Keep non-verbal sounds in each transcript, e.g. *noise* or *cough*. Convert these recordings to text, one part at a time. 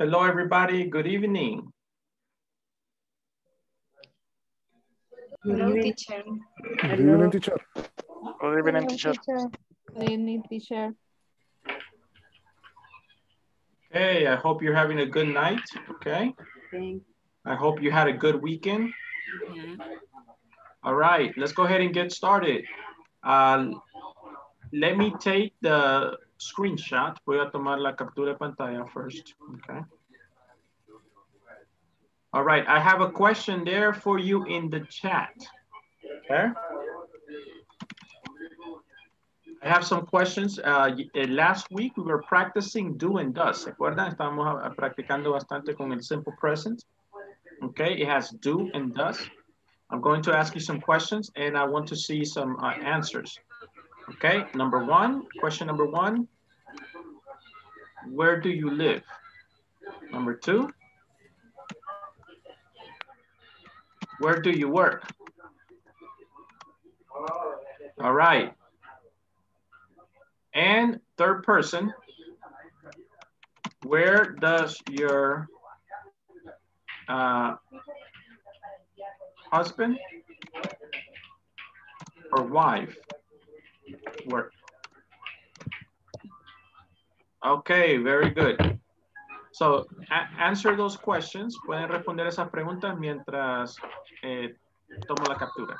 Hello, everybody. Good evening. Hello, teacher. Good evening, teacher. Good evening, teacher. Good evening, teacher. Hey, I hope you're having a good night, okay? Thanks. I hope you had a good weekend. All right, let's go ahead and get started. Uh, let me take the screenshot. Voy a tomar la captura de pantalla first, okay? All right, I have a question there for you in the chat, okay? I have some questions. Uh, last week we were practicing do and does. ¿Se? Estábamos practicando bastante con el simple present. Okay, it has do and does. I'm going to ask you some questions and I want to see some uh, answers. Okay, number one, question number one. Where do you live? Number two. Where do you work? All right. And third person, where does your uh, husband or wife work? Okay, very good. So, answer those questions. Pueden responder esas preguntas mientras eh, tomo la captura.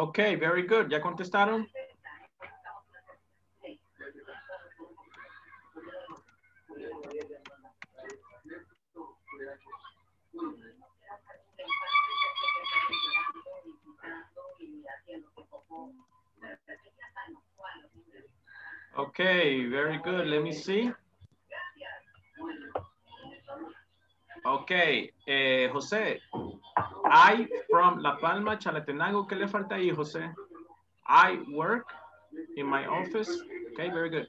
Okay, very good. ¿Ya contestaron? Okay, very good. Let me see. Okay, eh, José, I from La Palma, Chalatenango. ¿Qué le falta ahí, José? I work in my office. Okay, very good.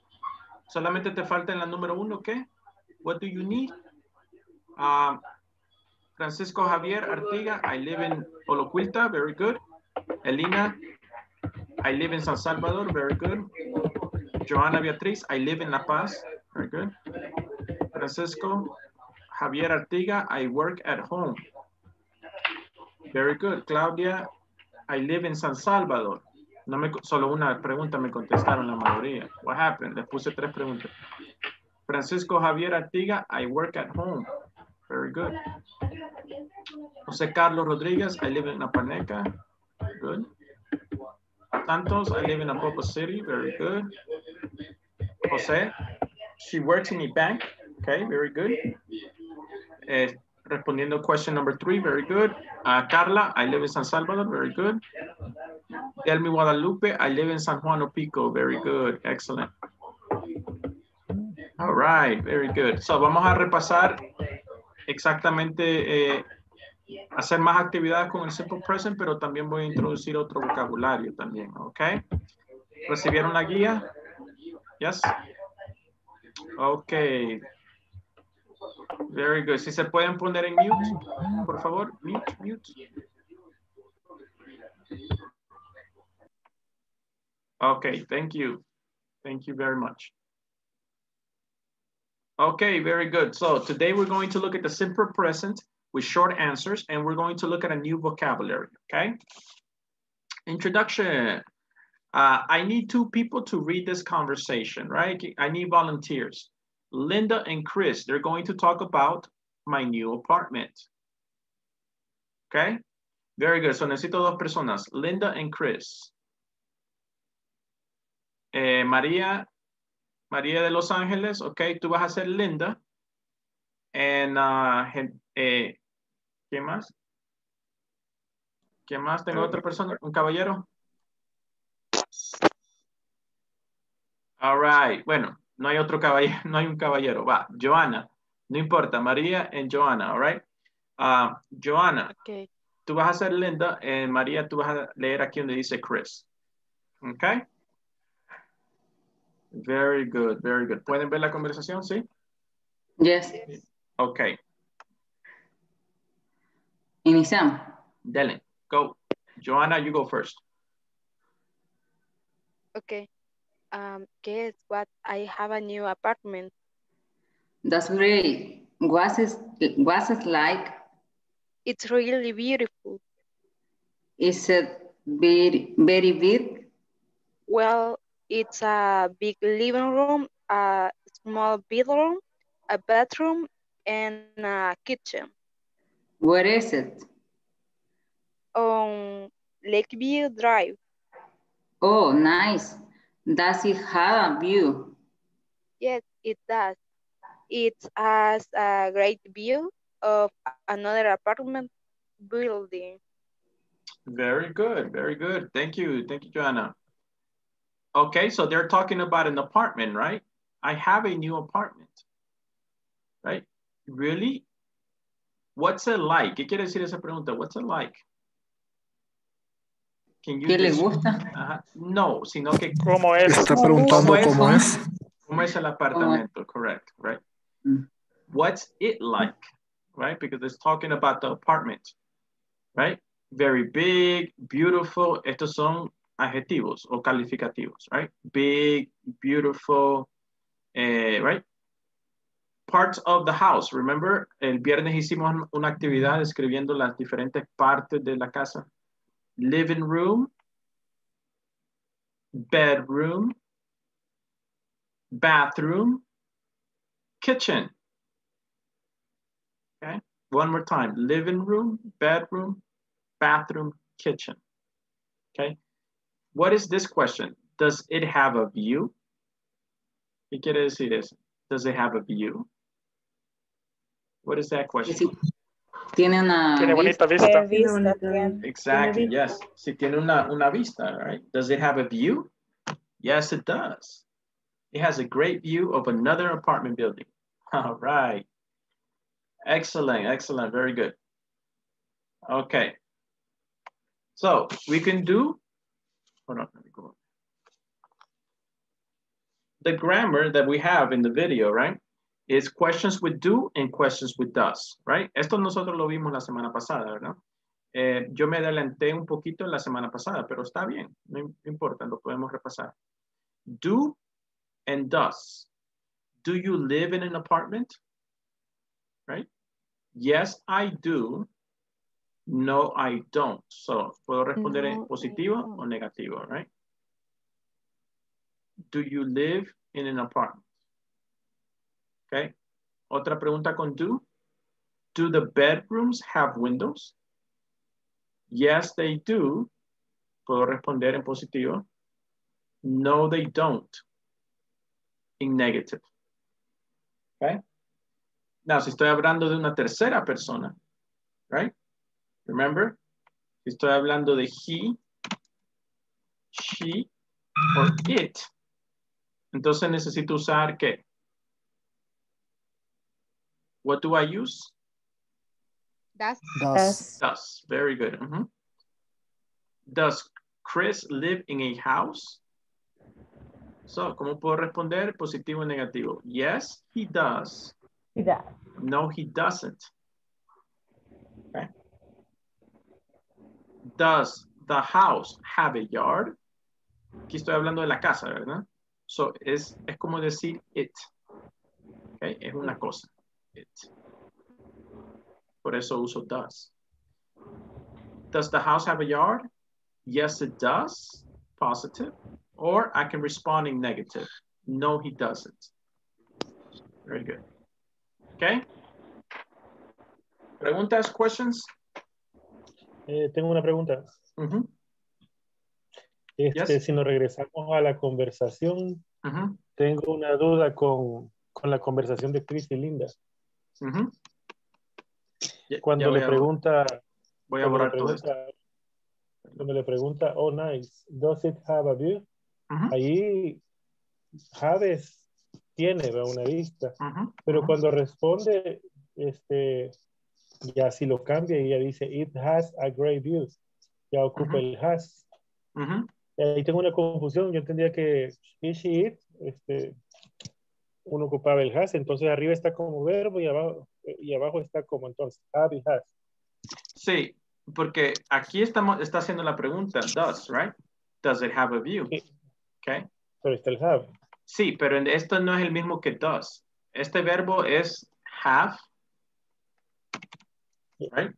Solamente te falta en la número uno, ¿qué? What do you need? Uh, Francisco Javier Artiga, I live in Oloquilta, very good. Elena, I live in San Salvador, very good. Joana Beatriz, I live in La Paz, very good. Francisco Javier Artiga, I work at home. Very good. Claudia, I live in San Salvador. No me, solo una pregunta me contestaron la mayoría. What happened? Les puse tres preguntas. Francisco Javier Artiga, I work at home. Very good. José Carlos Rodríguez, I live in Apaneca. Good. Santos, I live in Apopa City. Very good. Jose, she works in a bank. Okay, very good. Uh, respondiendo question number three, very good. Uh, Carla, I live in San Salvador, very good. Delmi Guadalupe, I live in San Juan Pico, very good, excellent. All right, very good. So vamos a repasar exactamente, eh, hacer más actividades con el simple present, pero también voy a introducir otro vocabulario también, ¿ok? ¿Recibieron la guía? Yes? Ok. Very good. Si se pueden poner en mute, por favor. Mute, mute. Okay, thank you. Thank you very much. Okay, very good. So today we're going to look at the simple present with short answers and we're going to look at a new vocabulary, okay? Introduction. Uh, I need two people to read this conversation, right? I need volunteers. Linda and Chris, they're going to talk about my new apartment. Okay? Very good. So necesito dos personas, Linda and Chris. Eh, María María de Los Ángeles, ok, tú vas a ser Linda. And, uh, eh, ¿quién más? ¿Quién más? ¿Tengo otra persona? ¿Un caballero? All right. Bueno, no hay otro caballero, *laughs* no hay un caballero. Va, Joana. No importa, María y Joana, all right? Uh, Joana, Okay. tú vas a ser Linda. y María, tú vas a leer aquí donde dice Chris. Ok. Very good, very good. ¿Pueden ver la conversación? Sí. Yes. Ok. Iniciamos. Dele. Go. Joanna, you go first. Okay. Um, guess what? I have a new apartment. That's great. What's it, was it like? It's really beautiful. Is it very, very big? Well, it's a big living room, a small bedroom, a bathroom, and a kitchen. Where is it? On Lakeview Drive. Oh, nice. Does it have a view? Yes, it does. It has a great view of another apartment building. Very good, very good. Thank you, thank you, Joanna. Okay, so they're talking about an apartment, right? I have a new apartment, right? Really? What's it like? ¿Qué quiere decir esa pregunta? What's it like? Can you ¿Qué le gusta? Ajá. No, sino que ¿Cómo es? Está preguntando es? cómo es. cómo es el apartamento, correct, right? Mm. What's it like, right? Because it's talking about the apartment, right? Very big, beautiful. Estos son adjetivos o calificativos, right? Big, beautiful, eh, right? Parts of the house. Remember, el viernes hicimos una actividad escribiendo las diferentes partes de la casa. Living room, bedroom, bathroom, kitchen. Okay, one more time. Living room, bedroom, bathroom, kitchen. Okay, what is this question? Does it have a view? ¿Qué quiere decir eso? Does it have a view? What is that question? Sí. Tiene una Tiene bonita vista. vista. Exactly, yes. Si tiene una, una vista, right? Does it have a view? Yes, it does. It has a great view of another apartment building. *laughs* All right. Excellent, excellent, very good. Okay. So we can do, hold on, let me go. The grammar that we have in the video, right? Is questions with do and questions with does, right? Esto nosotros lo vimos la semana pasada, ¿verdad? Eh, yo me adelanté un poquito la semana pasada, pero está bien, no importa, lo podemos repasar. Do and does. Do you live in an apartment? Right? Yes, I do. No, I don't. So, puedo responder en No, I positivo o negativo, right? Do you live in an apartment? Okay. Otra pregunta con do. Do the bedrooms have windows? Yes, they do. Puedo responder en positivo. No, they don't. In negative. Okay. Now, si estoy hablando de una tercera persona, right? Remember? Si estoy hablando de he, she, or it, entonces necesito usar ¿qué? What do I use? That's Das. Does. Very good. Mhm. Does Chris live in a house? So, ¿cómo puedo responder? Positivo o negativo. Yes, he does. No, he doesn't. Okay. Does the house have a yard? Aquí estoy hablando de la casa, ¿verdad? So, es, es como decir it. Okay, es una cosa. It. Por eso uso does. Does the house have a yard? Yes, it does. Positive. Or I can respond in negative. No, he doesn't. Very good. Okay. Preguntas, questions? Eh, tengo una pregunta. Mhm, Este, Yes. Si nos regresamos a la conversación, mhm. tengo una duda con, con la conversación de Chris y Linda. Ya- Cuando ya le a- pregunta, Voy a borrar todo esto. pregunta, cuando le pregunta, oh nice, does it have a view? Ujú, Ahí have es- tiene una vista, ujú, pero ujú. cuando responde, este, ya si lo cambia y ya dice, it has a great view, ya ocupa el has. Ahí tengo una confusión, yo entendía que is she it, este, uno ocupaba el has, entonces arriba está como verbo y abajo, y abajo está como entonces have y has. Sí, porque aquí estamos, está haciendo la pregunta, does, right? Does it have a view? Sí. Okay. Pero está el have. Sí, pero esto no es el mismo que does. Este verbo es have, right?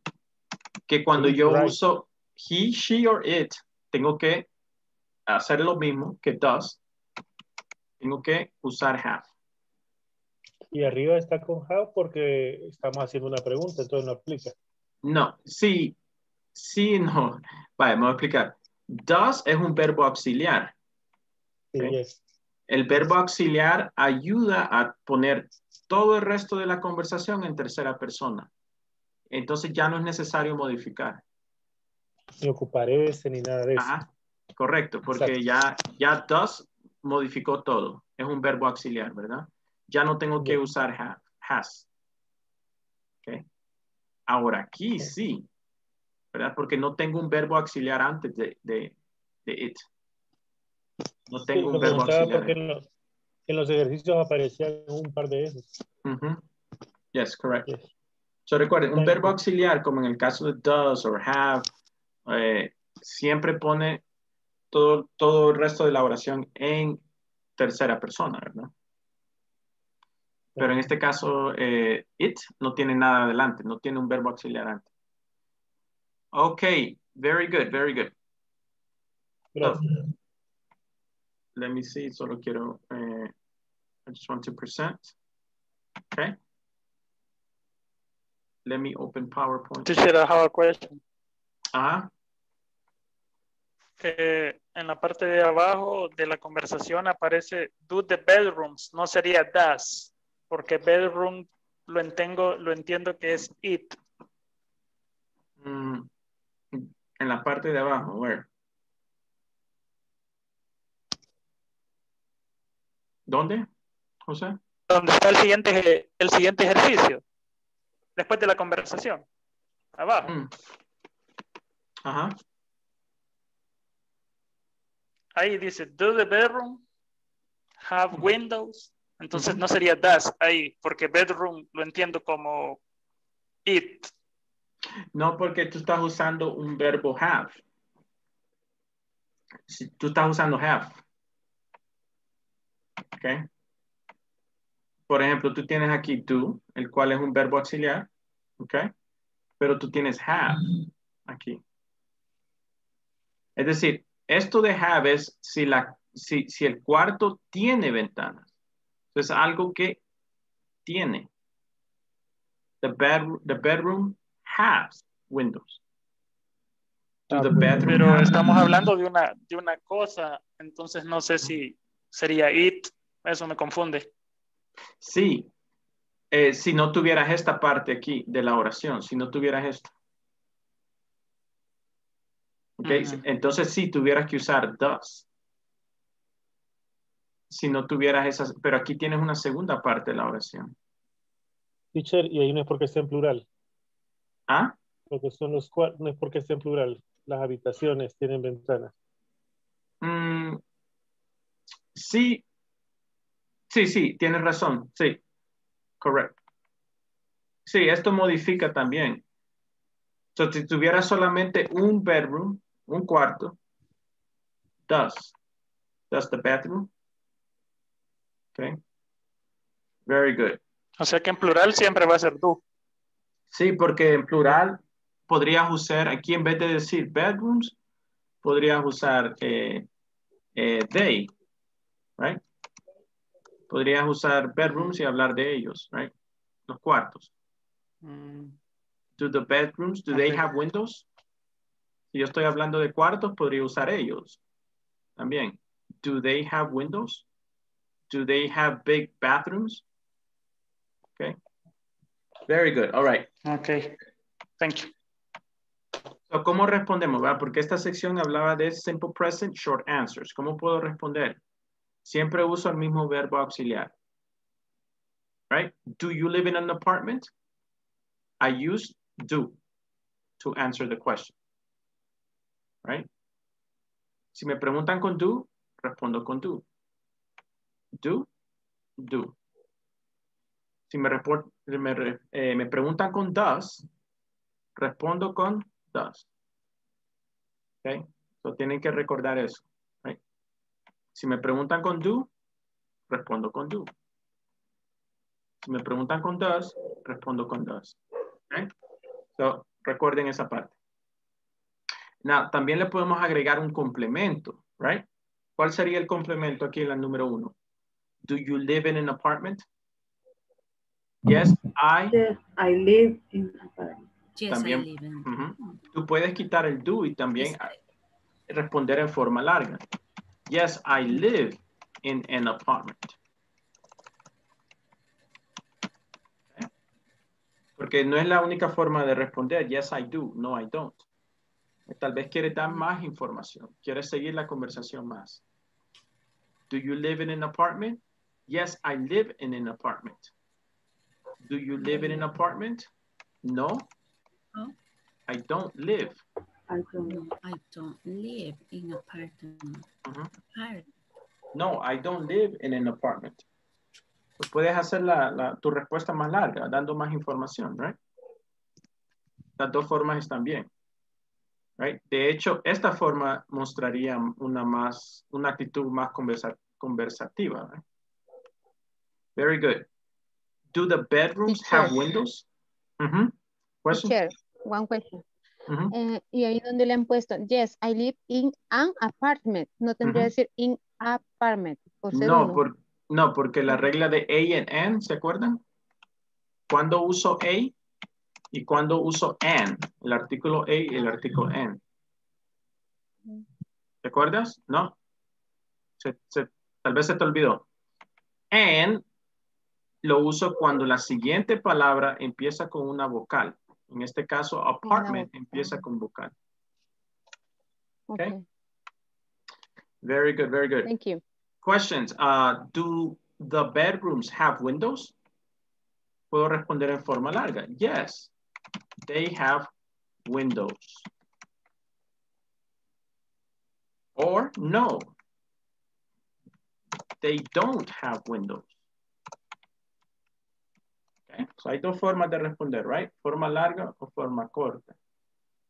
Que cuando yo right. uso he, she or it, tengo que hacer lo mismo que does. Tengo que usar have. Y arriba está con have porque estamos haciendo una pregunta, entonces no aplica. No, sí, sí, no. Vale, me voy a explicar. Does es un verbo auxiliar. Sí, Ok. yes. El verbo auxiliar ayuda a poner todo el resto de la conversación en tercera persona. Entonces ya no es necesario modificar. Ni ocupar ese ni nada de eso. Ajá, correcto, porque ya, ya does modificó todo. Es un verbo auxiliar, ¿verdad? Ya no tengo que usar have, has. Ok. Ahora aquí sí, ¿verdad? Porque no tengo un verbo auxiliar antes de, de, de it. No Sí, tengo un verbo auxiliar. porque en, lo- en los ejercicios aparecían un par de esos. Ujú. Yes, correct. Yes. So recuerden, un verbo auxiliar, como en el caso de does or have, eh, siempre pone todo, todo el resto de la oración en tercera persona, ¿verdad? Pero en este caso, eh, it no tiene nada adelante, no tiene un verbo auxiliar antes. Ok, very good, very good. Gracias. Let me see, solo quiero, eh, I just want to present. Okay. Let me open PowerPoint. Teacher, I have a question. Ajá. Que en la parte de abajo de la conversación aparece do the bedrooms, no sería does, porque bedroom lo entiendo, lo entiendo que es it. Mm, en la parte de abajo, where? ¿Dónde, José? Donde está el siguiente, el siguiente ejercicio, después de la conversación, abajo. Mm. Ajá. Ahí dice, do the bedroom have windows? Entonces no sería does ahí, porque bedroom lo entiendo como it. No, porque tú estás usando un verbo have. Si tú estás usando have. ¿Ok? Por ejemplo, tú tienes aquí do, el cual es un verbo auxiliar. ¿Ok? Pero tú tienes have aquí. Es decir, esto de have es si, la, si, si el cuarto tiene ventanas. Es algo que tiene. The, bed, the bedroom has windows. Do Ah, the bueno. bedroom Pero have- estamos hablando de una, de una cosa, entonces no sé si sería it, eso me confunde. Sí. Eh, si no tuvieras esta parte aquí de la oración, si no tuvieras esto. Ok, Ujú. entonces sí tuvieras que usar does. Si no tuvieras esas, pero aquí tienes una segunda parte de la oración. Teacher, y ahí no es porque esté en plural. ¿Ah? Porque son los cuartos, no es porque esté en plural. Las habitaciones tienen ventanas. Mm, sí. Sí, sí, tienes razón. Sí. Correcto. Sí, esto modifica también. So, si tuviera solamente un bedroom, un cuarto, does. Does the bedroom. Okay. Very good. O sea que en plural siempre va a ser do. Sí, porque en plural podrías usar, aquí en vez de decir bedrooms, podrías usar eh, eh, they, right? Podrías usar bedrooms y hablar de ellos, right? Los cuartos. Mm, Do the bedrooms, do they have windows? Si yo estoy hablando de cuartos, podría usar ellos también. Do they have windows? Do they have big bathrooms? Okay. Very good. All right. Okay. Thank you. So, ¿Cómo respondemos? ¿verdad? Porque esta sección hablaba de simple present short answers. ¿Cómo puedo responder? Siempre uso el mismo verbo auxiliar. Right? Do you live in an apartment? I use do to answer the question. Right? Si me preguntan con do, respondo con do. Do, do. Si me, report, me, eh, me preguntan con does, respondo con does. Okay? So tienen que recordar eso. Si me preguntan con do, respondo con do. Si me preguntan con does, respondo con does. Okay? So, recuerden esa parte. Now, también le podemos agregar un complemento, right? ¿Cuál sería el complemento aquí en la número uno? Do you live in an apartment? Yes, I. Yes, I live in an apartment. Yes, También, I live in. ujú. Tú puedes quitar el do y también responder en forma larga. Yes, I live in an apartment. Okay. Porque no es la única forma de responder. Yes, I do. No, I don't. Tal vez quiere dar más información. Quiere seguir la conversación más. Do you live in an apartment? Yes, I live in an apartment. Do you live in an apartment? No. No. I don't live. I don't I don't live in apartment. Ujú. Apart- No, I don't live in an apartment. Puedes hacer la, la- tu respuesta más larga, dando más información, right? Las dos formas están bien. Right? De hecho, esta forma mostraría una más, una actitud más conversa- conversativa. right? Very good. Do the bedrooms have windows? Mhm. Question? Teacher, one question. Ujú. Eh, y ahí donde le han puesto, yes, I live in an apartment. No tendría Ujú. que decir in apartment, por ser No, por- no, porque la regla de A y N, ¿se acuerdan? Cuando uso A y cuando uso N, el artículo A y el artículo N. ¿Te acuerdas? ¿No? Se- se- tal vez se te olvidó. N lo uso cuando la siguiente palabra empieza con una vocal. En este caso, apartment empieza con vocal. Okay. okay. Very good, very good. Thank you. Questions. Uh, do the bedrooms have windows? Puedo responder en forma larga. Yes, they have windows. Or no, they don't have windows. Okay, so hay dos formas de responder, right? Forma larga o forma corta.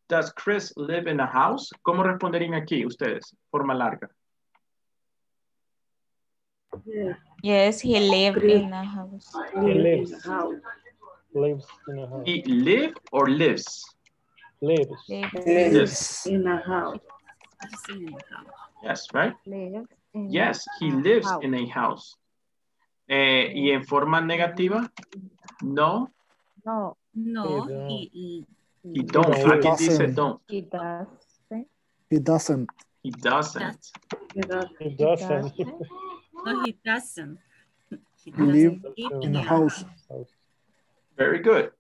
Does Chris live in a house? ¿Cómo responderían aquí ustedes? Forma larga. Yes, he lived Chris. in a house. In lives. Lives in a house. He live or lives? Lives. Yes. In a house. Yes, right? Lives in Yes, he lives house. in a house. Eh, y en forma negativa, no, No, No, don't. he, he don't. He Aquí dice doesn't. don't. he does. He doesn't. He doesn't. He does. It doesn't. no, he doesn't. He Live doesn't live in a house. Very good.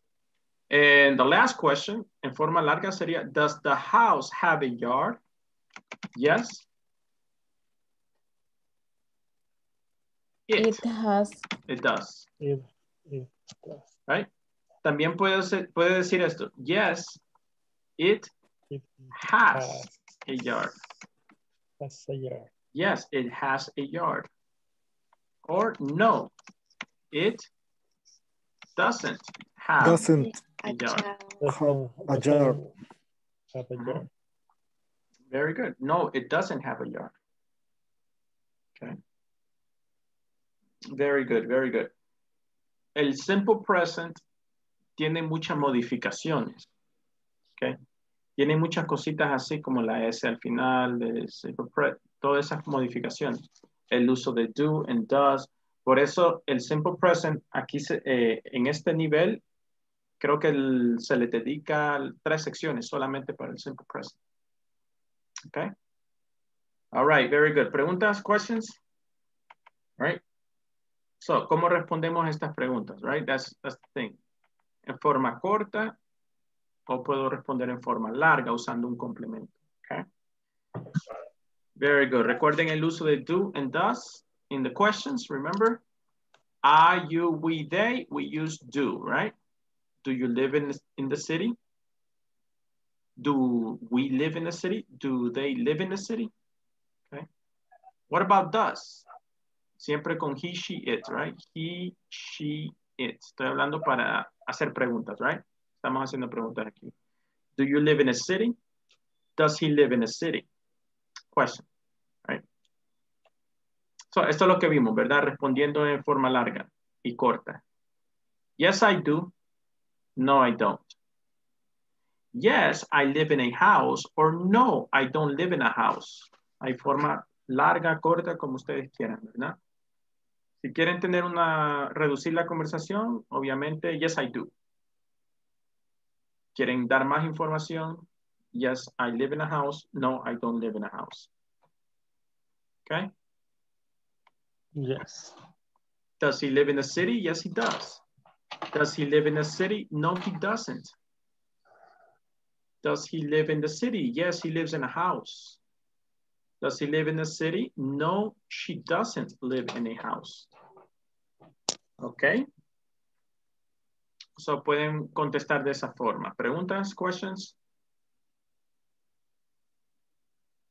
And the last question, en forma larga sería, does the house have a yard? Yes. It, It has it does. It, it does. Right? También puede, ser- puede decir esto. Yes, it It has has a yard. has a yard. Yes, it has a yard. Or no, it doesn't have Doesn't a yard. Doesn't- a yard. Have a yard. Very good. No, it doesn't have a yard. Okay. Very good, very good. El simple present tiene muchas modificaciones. Okay. Tiene muchas cositas así como la S al final, de simple pre- todas esas modificaciones. El uso de do and does. Por eso el simple present aquí se- eh, en este nivel creo que el- se le dedica tres secciones solamente para el simple present. Okay. All right, very good. Preguntas, questions? All right. So, ¿cómo respondemos estas preguntas? Right? That's, that's the thing. En forma corta o puedo responder en forma larga usando un complemento. Okay? Very good. Recuerden el uso de do and does in the questions, remember? Are you, we, they, we use do, right? Do you live in in the city? Do we live in the city? Do they live in the city? Okay. What about does? Siempre con he, she, it, right? He, she, it. Estoy hablando para hacer preguntas, right? Estamos haciendo preguntas aquí. Do you live in a city? Does he live in a city? Question, right? So, esto es lo que vimos, ¿verdad? Respondiendo en forma larga y corta. Yes, I do. No, I don't. Yes, I live in a house or no, I don't live in a house. Hay forma larga, corta, como ustedes quieran, ¿verdad? Si quieren tener una, reducir la conversación, obviamente, yes, I do. ¿Quieren dar más información? Yes, I live in a house. No, I don't live in a house. Okay? Yes. Does he live in a city? Yes, he does. Does he live in a city? No, he doesn't. Does he live in the city? Yes, he lives in a house. Does he live in the city? No, she doesn't live in a house. Okay. So pueden contestar de esa forma. ¿Preguntas? Questions?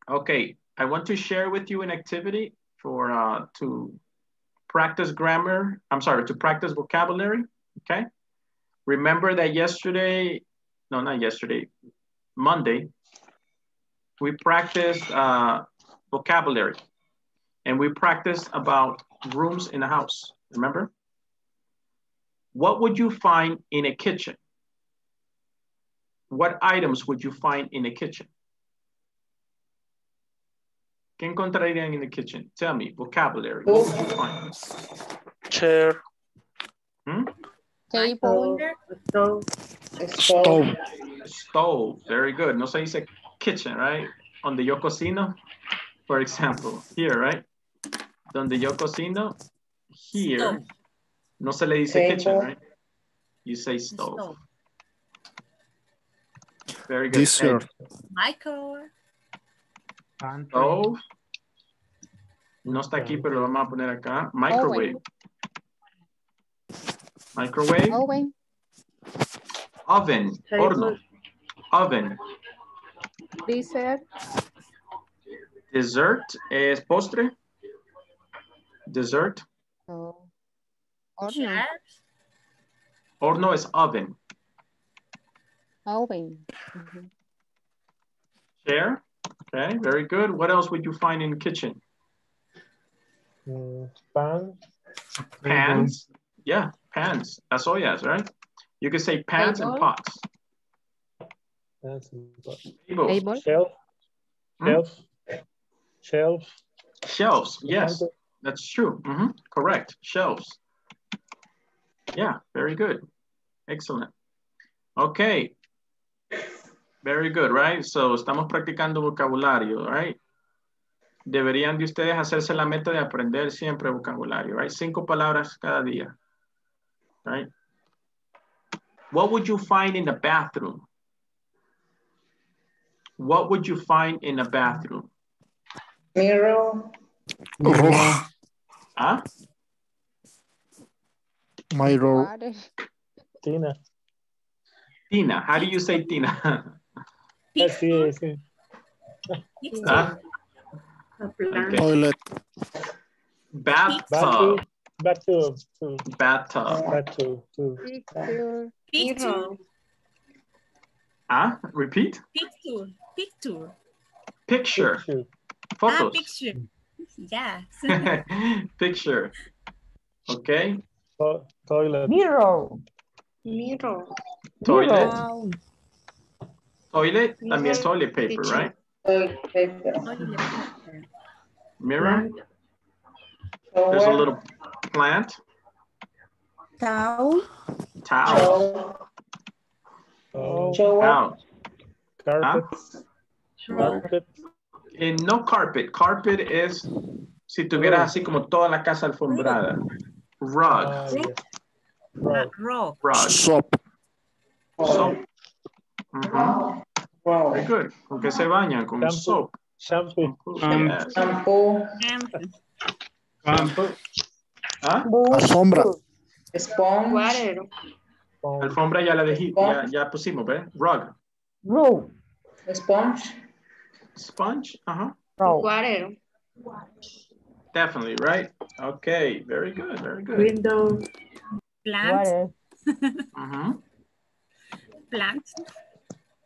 Okay, I want to share with you an activity for uh, to practice grammar. I'm sorry, to practice vocabulary. Okay. Remember that yesterday, no, not yesterday, Monday, we practiced uh, vocabulary and we practiced about rooms in a house. Remember? What would you find in a kitchen? What items would you find in a kitchen? ¿Qué encontrarían in the kitchen? Tell me, vocabulary. What would you find? Chair, Hmm? Table. Stove, Stove. Stove, very good. No se dice kitchen, right? Donde yo cocino, for example, here, right? Donde yo cocino, here. Stove. No se le dice kitchen, right? You say stove. Stove. Very good. Dessert. Michael. Stove. No está aquí, pero lo vamos a poner acá. Microwave. Microwave. Oven. Oven. Horno. Oven. Dessert. Dessert es postre. Dessert. Horno. Chair. Horno es oven. Oven. Mhm. Chair. Okay, very good. What else would you find in kitchen? Mm, pan. Pans. Yeah, pans. That's all yes, right? You can say pans and Table. pots. That's Tables. Table. Shelf. Hmm? Shelf. Shelf. Shelves. Yes, that's true. Mhm, Correct. Shelves. Yeah, very good. Excellent. Okay. Very good, right? So estamos practicando vocabulario, right? Deberían de ustedes hacerse la meta de aprender siempre vocabulario, right? Cinco palabras cada día, right? What would you find in the bathroom? What would you find in a bathroom? Mirror, Roja. Huh? Mirror. Water. Tina. Tina. How do you say Tina? Así es. sí. Picture. Huh? a plant, Toilet. Bathtub. Bathtub. Bathtub. Bathtub. Bathtub. Picture. Picture. mirror, Repeat. Picture. Picture. Picture. Picture. Ah, Photos. picture. *laughs* Yes. *laughs* Picture. Okay. To- toilet. mirror, mirror, Toilet. Wow. Toilet. También es toilet paper, right? toilet paper. Mirror. There's a little plant. Towel. Towel. Towel. carpet. Carpet. Eh, no carpet. Carpet es si tuvieras así como toda la casa alfombrada. Rug. Ah. Uh, Rug. rock. Rug. Soap. Soap. Wow. Very good. ¿Con qué se bañan? Con Shampoo. soap. Shampoo. Um, Yes. Shampoo. ¿Ah? Alfombra. sponge, Alfombra ya la dejé, ya, ya pusimos, ¿ves? Rug. Row. sponge, Sponge. Ajá. Row. Water. Definitely, right? Okay, very good, very good. Window. Plant. Water. Mhm. Plant.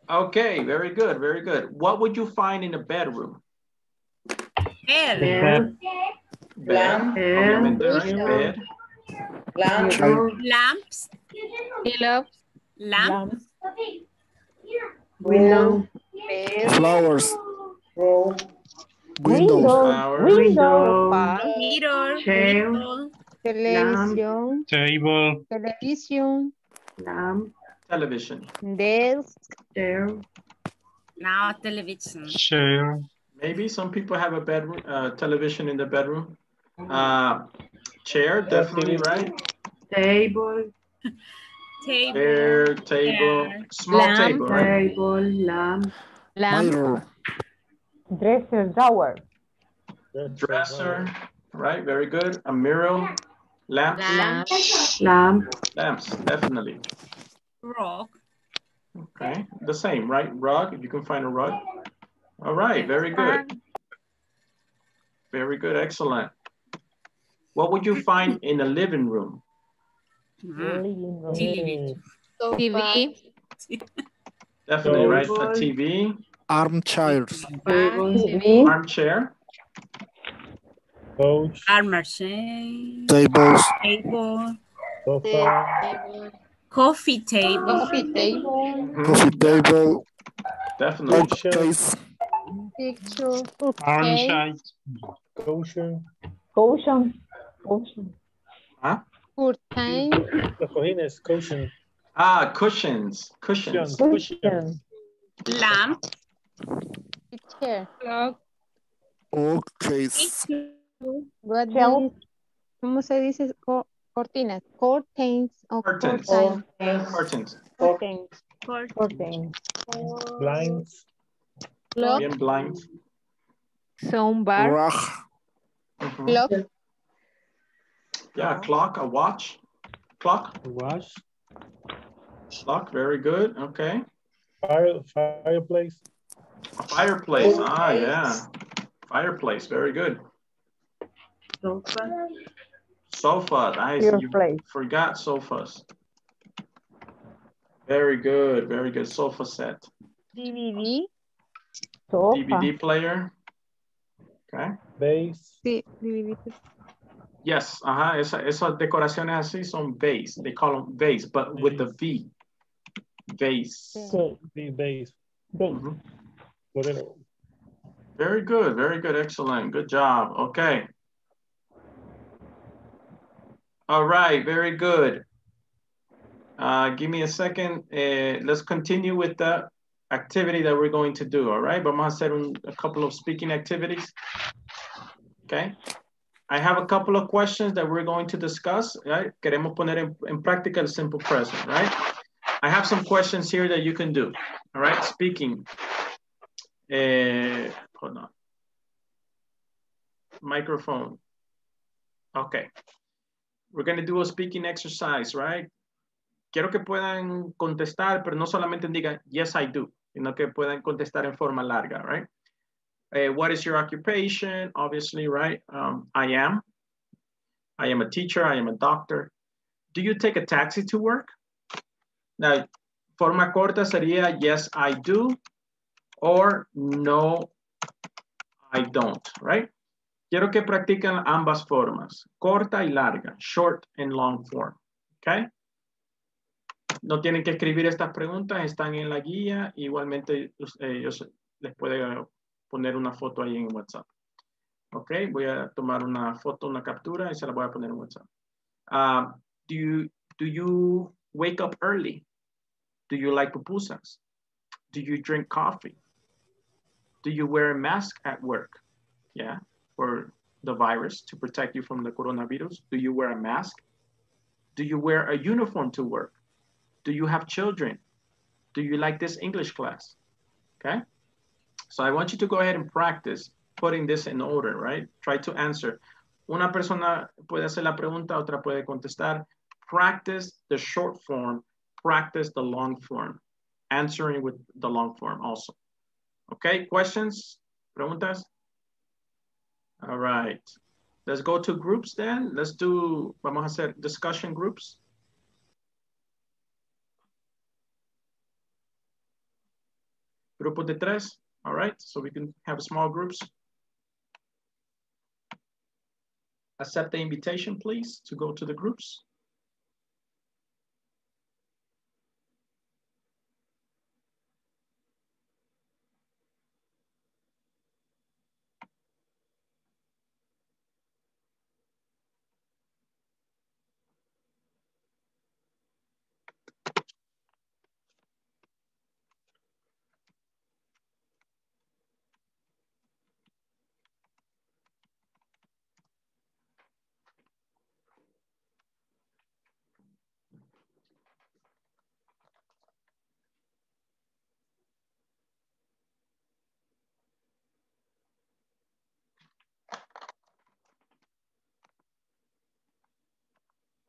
Okay, very good, very good. What would you find in a bedroom? Bed. Bed. Bed, Lamp. Bed. lamp, Lamps. Pillow. Lamp. Lamp. Window. Flowers. row, Windows. Flowers. Window. Window. Mirror. Chair. table, Televisión. Table. Televisión. Lamp. Television. Desk. Chair. Now television. Chair. Maybe some people have a bedroom, uh, television in the bedroom. Uh, chair, definitely, right? Table. Table. Chair, table, Chair. small Lamp. table, right? Table. Lamp. Lamp. Mirror. Dresser. Drawer. Dresser, right? Very good. A mirror, lamp, Lamp. Lamp. lamps, definitely. Rock. Okay, the same, right? Rug, if you can find a rug. All right, very good. Very good, excellent. What would you find in a living room? Mm. Living room. TV. Definitely, right? A TV, Armchairs. Table. TV. armchair, Couch. Armor chair. Tables. Table. Sofa. Coffee table. Coffee table. Coffee table. definitely. Bookcase. Picture. Armchair. Cushion. Cushion. Cushion. Curtain. Los cojines. Cushion. Ah, cushions, cushions. Cushion. Cushion. Lamp. Chair. Clock. Bookcase. What do you- ¿Cómo se dice? Co- cortinas. Curtains. o Curtains. curtain. Curtains, Curtains. Curtain. Blinds. Clock. bien blind. Soundbar. Rug. Mhm. Clock. Yeah, clock, a watch, clock, Wash. clock, very good, okay. Fire, fireplace. A fireplace, ah, yeah. Fireplace, very good. Sofa. Sofa, nice, you Fireplace. forgot sofas. Very good, very good, sofa set. DVD. Sofa. DVD player. Okay, Sí, Base. DVD. yes, ajá, esa, esas decoraciones así son vase, they call them vase, but with the V. Vase. Sí. The base. Base. Very good, very good, excellent, good job, okay. All right, very good. Uh, give me a second, uh, let's continue with the activity that we're going to do, all right? Vamos a hacer un, a couple of speaking activities, okay? I have a couple of questions that we're going to discuss, right? Queremos poner en, en práctica el simple present, right? I have some questions here that you can do, all right? Speaking. Eh, hold on. Microphone. Okay. We're going to do a speaking exercise, right? Quiero que puedan contestar, pero no solamente digan, yes, I do, sino que puedan contestar en forma larga, right? Eh, what is your occupation? Obviously, right? Um, I am. I am a teacher. I am a doctor. Do you take a taxi to work? Now, forma corta sería, yes, I do, or no, I don't, right? Quiero que practiquen ambas formas, corta y larga, short and long form, okay? No tienen que escribir estas preguntas, están en la guía, igualmente eh, yo se- les puedo poner una foto ahí en WhatsApp. Ok, voy a tomar una foto, una captura y se la voy a poner en WhatsApp. Uh, do, you, do you wake up early? Do you like pupusas? Do you drink coffee? Do you wear a mask at work? Yeah, for the virus to protect you from the coronavirus. Do you wear a mask? Do you wear a uniform to work? Do you have children? Do you like this English class? Okay. So I want you to go ahead and practice putting this in order, right? Try to answer. Una persona puede hacer la pregunta, otra puede contestar. Practice the short form, practice the long form. Answering with the long form also. Okay, questions? Preguntas? All right. Let's go to groups then. Let's do, vamos a hacer discussion groups. Grupos de tres. All right, so we can have small groups. Accept the invitation, please, to go to the groups.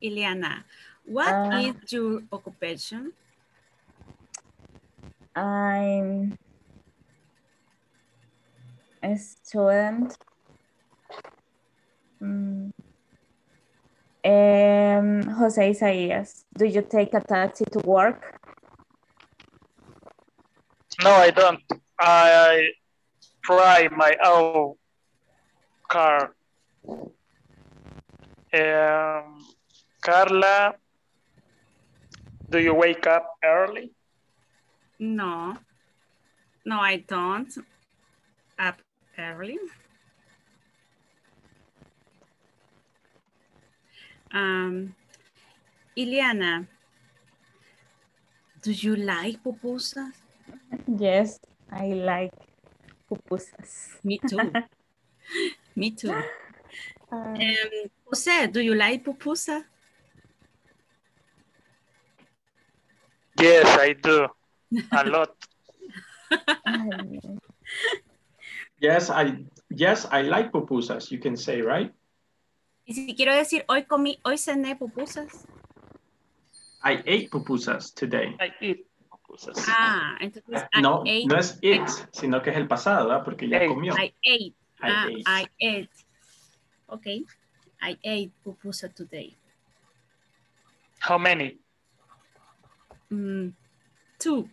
Ileana, what Uh, is your occupation? I'm a student. Mm. Um, Jose Isaías, do you take a taxi to work? No, I don't. I drive my own car. Um, Carla, do you wake up early? No, no, I don't. Up early. Um, Ileana, do you like pupusas? Yes, I like pupusas. Me too. *laughs* Me too. Uh, Um, Jose, do you like pupusa? Yes, I do. A lot. *laughs* Yes, I yes, I like pupusas, you can say, right? Y si quiero decir, hoy comí, hoy cené pupusas. I ate pupusas today. I eat pupusas. Ah, entonces I No, ate. no es it, sino que es el pasado, ¿verdad? Porque ya Ate. comió. I ate. I ah, ate. I ate. Okay. I ate pupusa today. How many? Mm, two.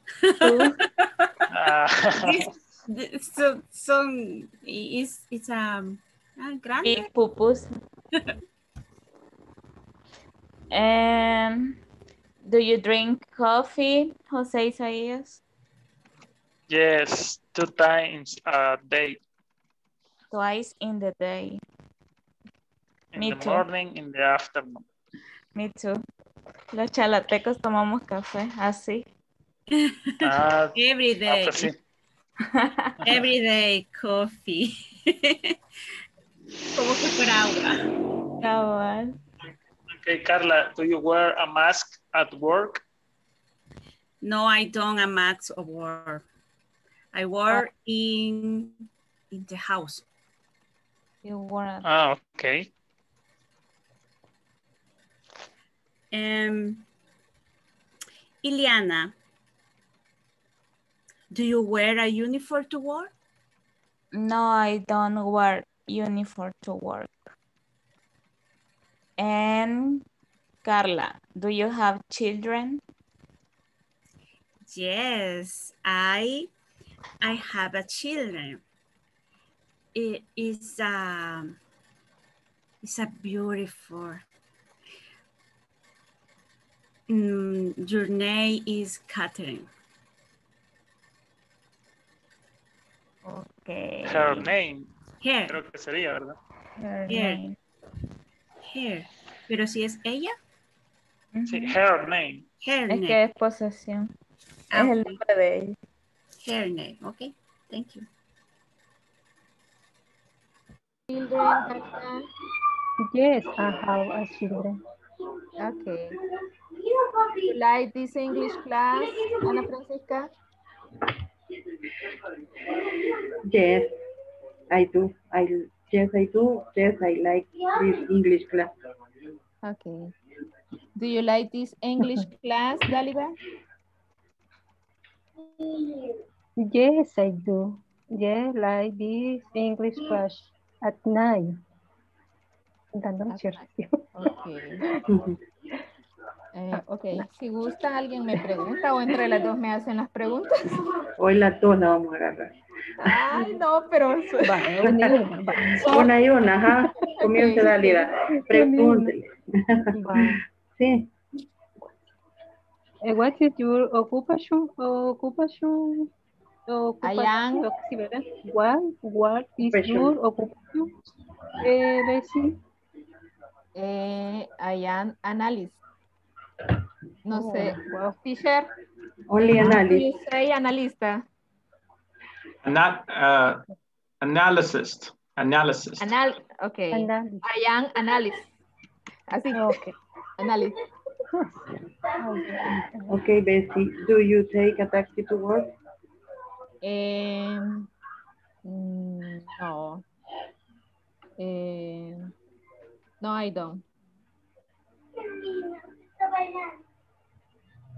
Uh, *laughs* This- so, son, it's, it's um, ah, grande. big pupus. *laughs* Um, do you drink coffee, Jose Isaías? yes, two times a day. Twice in the day. In Me the too. morning, in the afternoon. Me too. Los chalatecos tomamos café, así. Ah, *laughs* Every ah, day. pues sí. Every day coffee. *laughs* Como que fuera agua. Cabal. Okay, Carla, do you wear a mask at work? No, I don't a max of work. I work in in the house. You wanna Ah, okay. Um, Ileana, do you wear a uniform to work? No, I don't wear uniform to work. And Carla, do you have children? Yes, I I have a children. It is a it's a beautiful. Mm, your name is Catherine. Okay. Her name, Here, creo que sería, ¿verdad? Her Yeah. name. here. Pero si es ella, Sí, Ujú. her name. her Es name. que es posesión. Ah, Es el nombre de ella. Her name. Okay, thank you. Children, Tata. Yes, I have a children. Okay. You like this English class, Ana Francisca? Yes, I do. I yes, I do. Yes, I like this English class. Okay. Do you like this English *laughs* class, Dalida? Yes, I do. Yeah, like this English class at night. Dando ejercicio. Okay. *laughs* Eh, ok, si gusta alguien me pregunta o entre las dos me hacen las preguntas. *laughs* Hoy las dos la vamos a agarrar. Ay, no, pero... Va, una y una, va. Una y una, ajá. *laughs* Comience, Dalida. Pregúntele. *laughs* Sí. Eh, what is your occupation? Occupation? I am- Occupation. Sí, ¿verdad? What, what is your occupation? Eh? Eh, I am analyst. No Oh, sé. wow. Teacher. Only how do analyst. you say analista? Ana- uh, analysis. Analysis. Anal okay. Analyst. I am analyst. Así. Okay. Analyst. Okay, Bessie. Do you take a taxi to work? Mm, no. Eh, no, I don't.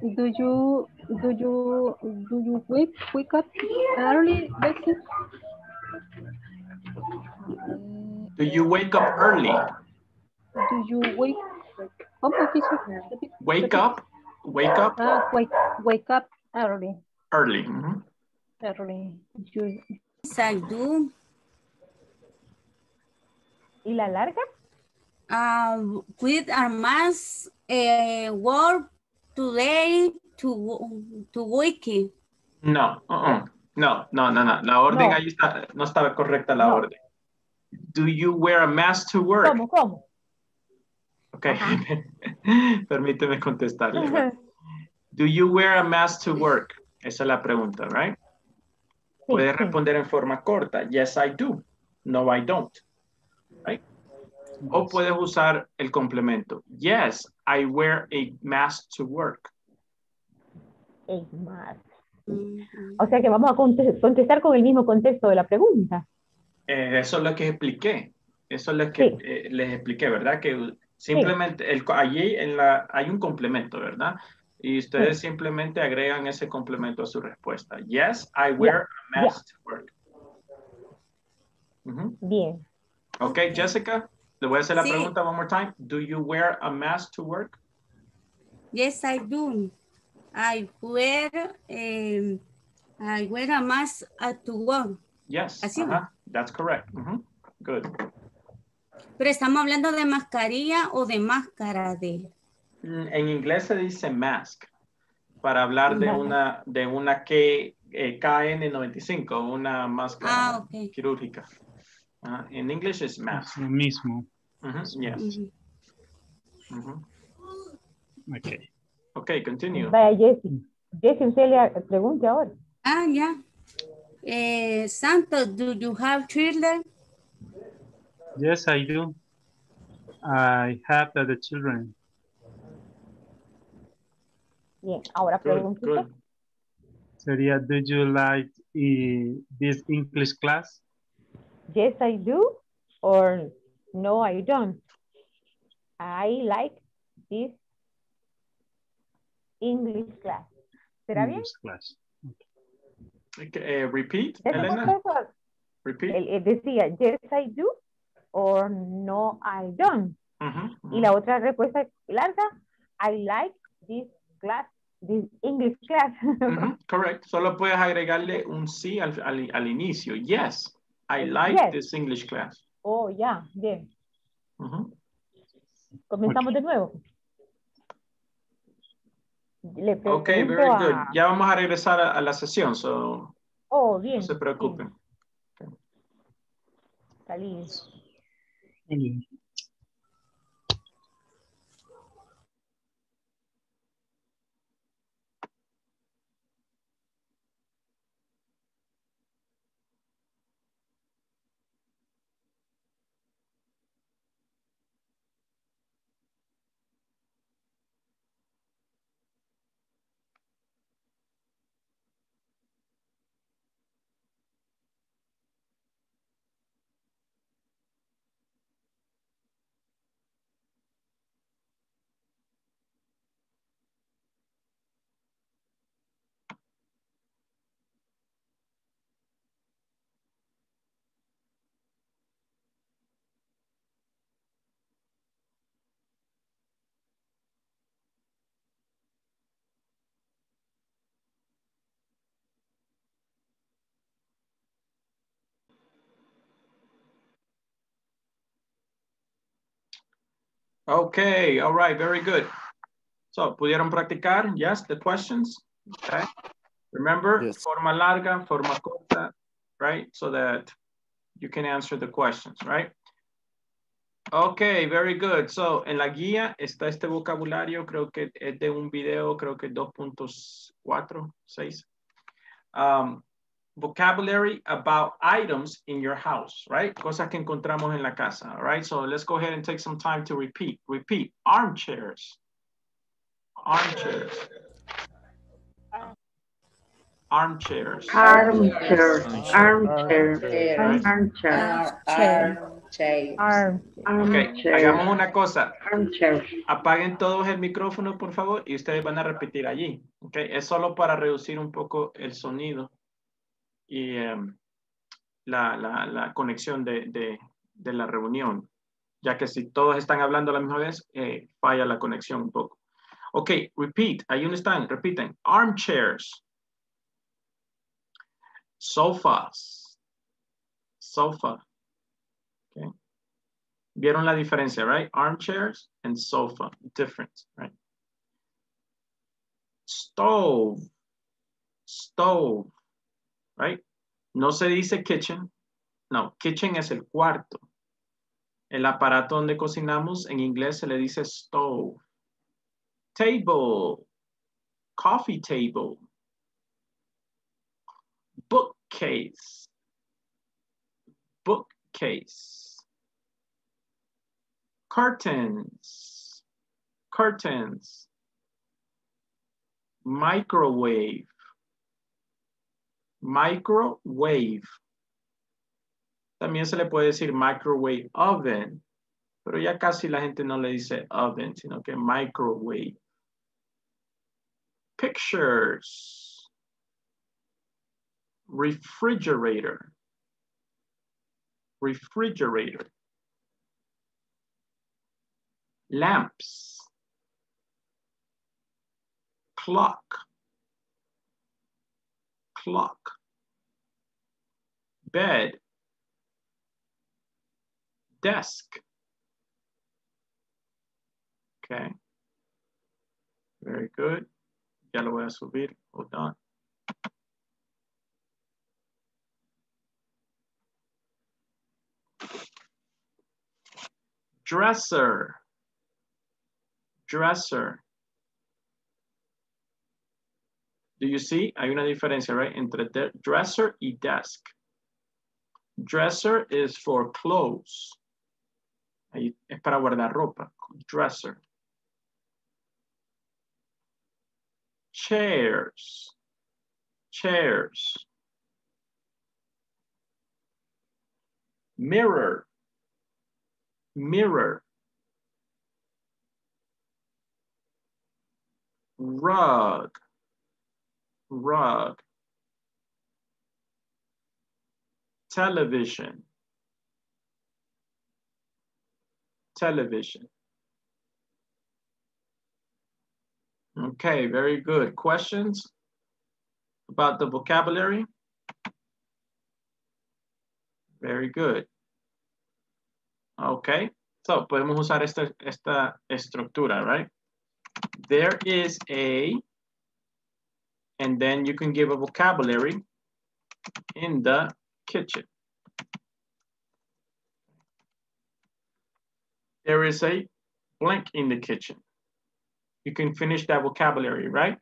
Do you do you do you wake wake up early, Bessie? Mm, Do you wake up early? Do you wake ¿Cómo, teacher? Repeat. Wake up? Wake up Ah, wake wake up early. early. Mhm. Early. You, Yes, I do. ¿Y la larga? Uh, with our mass uh, work today to to wiki. No, uh-uh. no, no, no, no. La orden No. ahí está, no estaba correcta la No. orden. Do you wear a mask to work? ¿Cómo, cómo? Ok, *laughs* permíteme contestarle. *laughs* Do you wear a mask to work? Esa es la pregunta, right? Puedes responder en forma corta. Yes, I do. No, I don't. O puedes usar el complemento. Yes, I wear a mask to work. Más. Mhm. O sea que vamos a conte- contestar con el mismo contexto de la pregunta. Eh, eso es lo que expliqué. Eso es lo que Sí. eh, les expliqué, ¿verdad? Que simplemente el, allí en la, hay un complemento, ¿verdad? Y ustedes simplemente agregan ese complemento a su respuesta. Yes, I wear a mask to work. Bien. Ok, Jessica, le voy a hacer la Sí. pregunta one more time. Do you wear a mask to work? Yes, I do. I wear um, I wear a mask at to work. Yes, Así. ajá, that's correct. Ujú. Good. Pero estamos hablando de mascarilla o de máscara de. Mm, En inglés se dice mask para hablar de una de una que eh, KN95, una máscara Ah, quirúrgica. Ah, en inglés es mask. Lo mismo. Ujú, yes. Ujú. Ujú. Ok. Ok, continue. Vaya, Jessy. Jessy, usted le pregunte ahora. Ah, ya. Eh, Santos, do you have children? Yes, I do. I have the children. Bien, ahora Good, pregunte. usted. good. Sería, do you like eh, this English class? Yes, I do. Or no, I don't. I like this English class. ¿Será bien? English class. Eh, repeat, ¿Ese Elena. Repeat. Él, decía, yes, I do. Or no, I don't. Y la otra respuesta larga, I like this class, this English class. Correct. Solo puedes agregarle un sí al, al, al inicio. Yes, I like Yes. this English class. oh, ya, bien. Ujú. Comenzamos de nuevo. Le Ok, very a- good. Ya vamos a regresar a, a la sesión, so Oh, bien. no se preocupen. Está bien. Bien. Okay, all right, very good. So, ¿pudieron practicar? Yes, the questions? Okay. Remember, yes. forma larga, forma corta, right? So that you can answer the questions, right? Okay, very good. So, en la guía está este vocabulario, creo que es de un video, creo que 2.4, 6. Um, vocabulary about items in your house, right? Cosas que encontramos en la casa, all right? So let's go ahead and take some time to repeat. Repeat, armchairs. Armchairs. Armchairs. Armchair, armchair, Armchair. armchair, Armchair. Ok, hagamos una cosa. Apaguen todos el micrófono, por favor, y ustedes van a repetir allí. Ok, es solo para reducir un poco el sonido y em, la, la- conexión de, de- de la reunión, ya que si todos están hablando a la misma vez, eh, falla la conexión un poco. Ok, repeat, ahí donde están, repiten. Armchairs. Sofas. Sofa. Okay. ¿Vieron la diferencia, right? Armchairs and sofa, different, right? Stove. Stove, right? No se dice kitchen. No, kitchen es el cuarto. El aparato donde cocinamos en inglés se le dice stove. Table. Coffee table. Bookcase. Bookcase. Curtains. Curtains. Microwave. Microwave. También se le puede decir microwave oven, pero ya casi la gente no le dice oven, sino que microwave. Pictures. Refrigerator. Refrigerator. Lamps. Clock. Clock. Bed. Desk. Okay. Very good. Ya lo voy a subir. Hold on. Dresser. Dresser. Do you see? Hay una diferencia, right? Entre dresser y desk. Dresser is for clothes. Ahí es para guardar ropa. Dresser. Chairs. Chairs. Mirror. Mirror. Rug. Rug. Television. Television. Okay, very good. Questions about the vocabulary? Very good. Okay, so podemos usar esta, esta estructura, right? There is a, and then you can give a vocabulary in the kitchen. There is a blank in the kitchen. You can finish that vocabulary, right?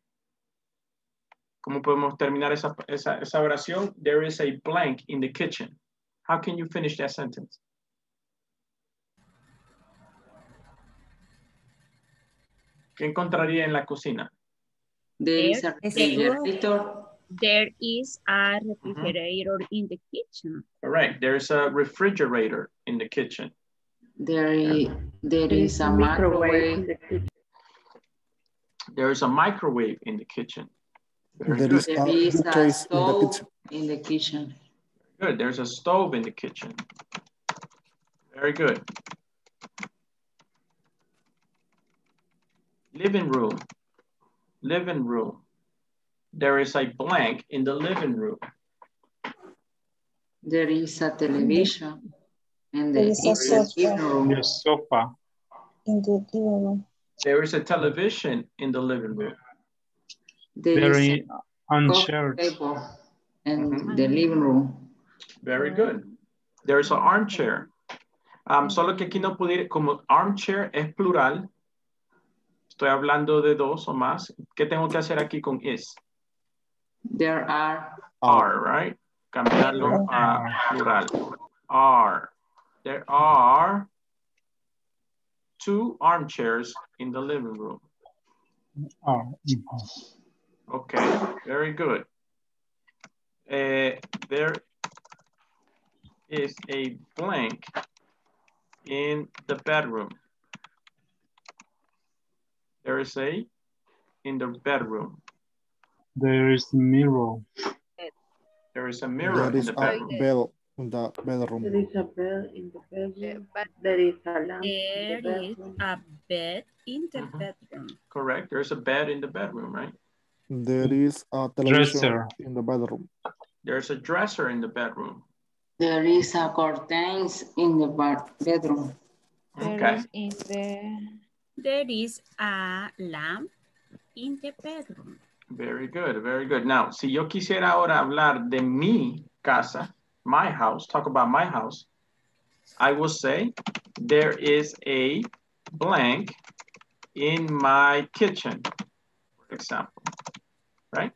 ¿Cómo podemos terminar esa, esa, esa oración? There is a blank in the kitchen. How can you finish that sentence? ¿Qué encontraría en la cocina? There is a There is a- refrigerator. There is a refrigerator in the kitchen. All right, there's a refrigerator in the kitchen. There is, there There is a microwave. There is a microwave in the kitchen. Very There good. is a There is a bookcase in the stove kitchen. in the kitchen. Good, there's a stove in the kitchen. Very good. Living room, living room. There is a blank in the living room. There is a television in the, There in is a sofa. living room. The sofa. In the living room. There is a television in the living room. There is Very a unshared. table in the living room. Very good. There is an armchair. Um, solo que aquí no pudiera, como armchair es plural, estoy hablando de dos o más, ¿qué tengo que hacer aquí con is? There are Are, right? Cambiarlo a plural. Are. There are two armchairs in the living room. Okay, very good. Uh, there is a blank in the bedroom. There is a in the bedroom. There is a mirror. There is a mirror There in the a bedroom. bell in the bedroom. is a bell in the bedroom. There is a lamp in the There is a bed in the Mhm. bedroom. Correct. There's a bed in the bedroom, right? There is a television Dresser. in the bedroom. There's a dresser in the bedroom. there is a curtains in the bedroom. There Okay. is in the There is a lamp in the bedroom. Very good, very good. Now, si yo quisiera ahora hablar de mi casa, my house, talk about my house, I will say there is a blank in my kitchen, for example, right?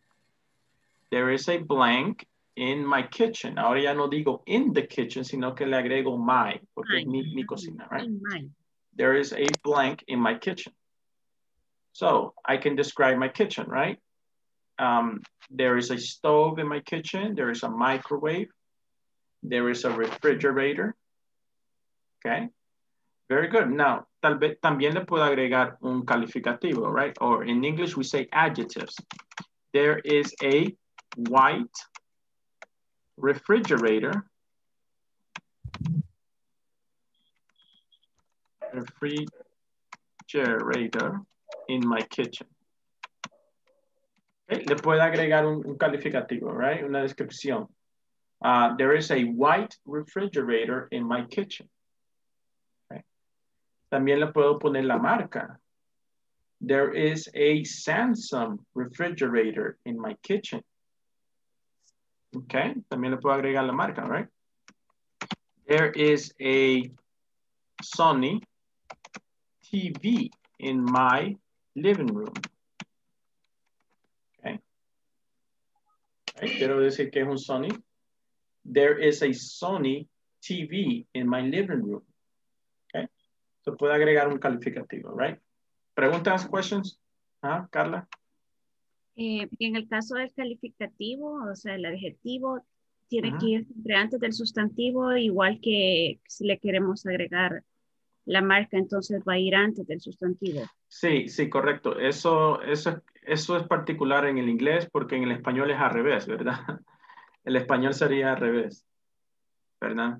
There is a blank in my kitchen. Ahora ya no digo in the kitchen, sino que le agrego my, porque es mi, mi cocina, right? In mine. There is a blank in my kitchen. So I can describe my kitchen, right? Um, there is a stove in my kitchen. There is a microwave. There is a refrigerator. Okay. Very good. Now, tal vez también le puedo agregar un calificativo, right? Or in English, we say adjectives. There is a white refrigerator. Refrigerator in my kitchen. Okay, Le puedo agregar un, un calificativo, right? Una descripción. Uh, there is a white refrigerator in my kitchen. Okay. También le puedo poner la marca. There is a Samsung refrigerator in my kitchen. Okay, también le puedo agregar la marca, right? There is a Sony TV in my living room. Okay. Quiero decir que es un Sony. There is a Sony TV in my living room. Okay. Se puede agregar un calificativo, right? Preguntas, questions? Ah, Carla? Eh, en el caso del calificativo, o sea, el adjetivo, tiene que ir siempre antes del sustantivo, igual que si le queremos agregar la marca, entonces va a ir antes del sustantivo. Sí, sí, correcto. Eso, eso, eso es particular en el inglés porque en el español es al revés, ¿verdad? *laughs* El español sería al revés, ¿verdad?